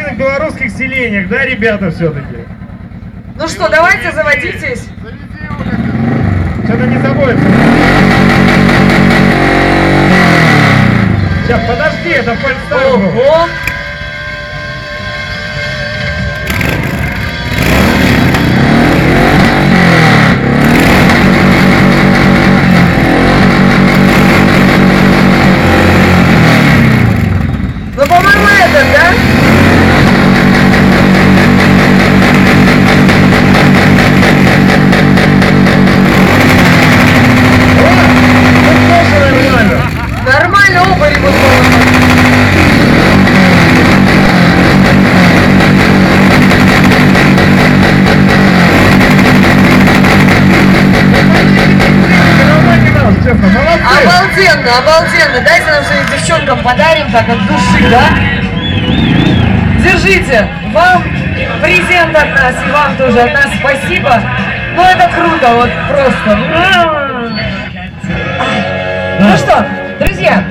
обычных белорусских селениях, да, ребята, все-таки? Ну что, давайте заводитесь. Что-то не заводится. Сейчас, подожди, это фальстарт был. Ого! Ну, по-моему, этот, да? Нормально молодцы. Обалденно, обалденно. Дайте нам своим девчонкам подарим так от души, да? Держите, вам презент от нас и вам тоже от нас спасибо. Ну это круто, вот просто. Ну что, друзья,